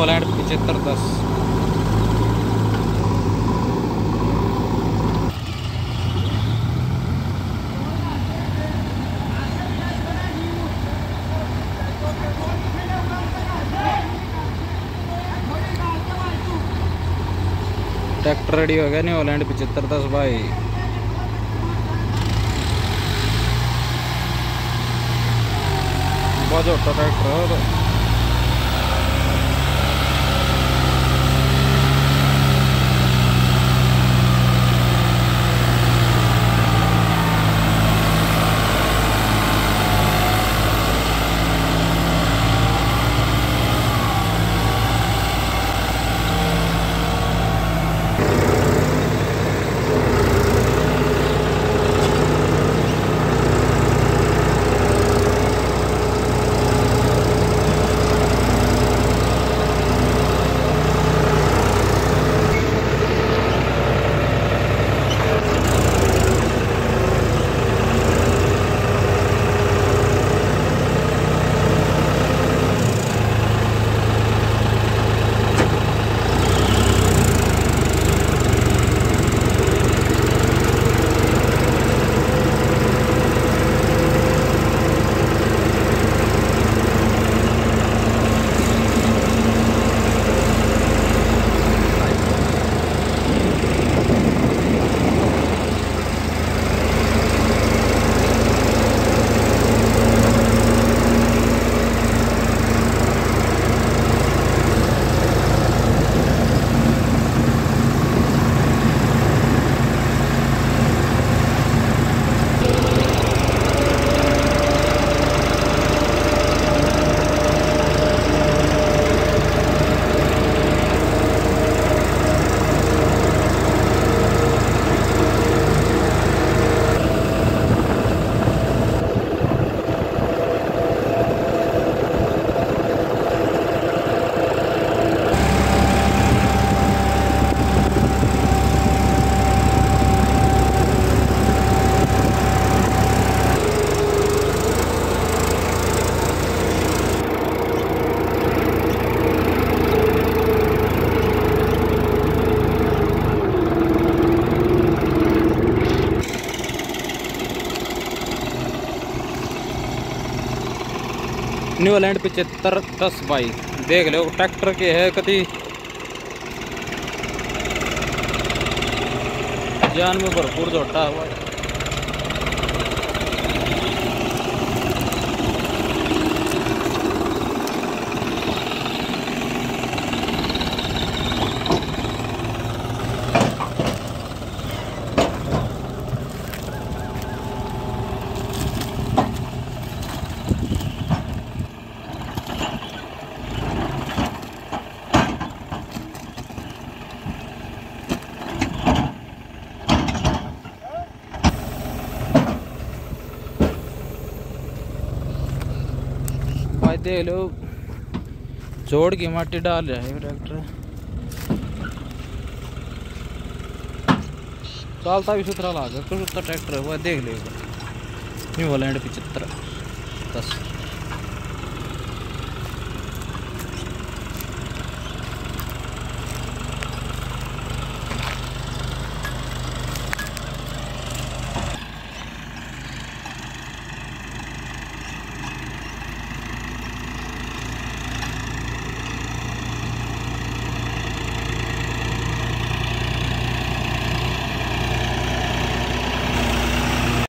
पिछहत्तर दस tractor ready हो गया न्यू हॉलैंड पचहत्तर दस भाई बहुत छोटा ट्रैक्टर है न्यू लैंड पिचहत्तर दस बाई। देख लो, ट्रैक्टर के है कति। जान में भरपूर जोटा हुआ है भाई देख लो। जोड़ की माटी डाल रहा है ट्रैक्टर। चालता भी सुथरा लाग कुछ ट्रैक्टर है वो देख लो। न्यू हॉलैंड पिछहत्तर दस।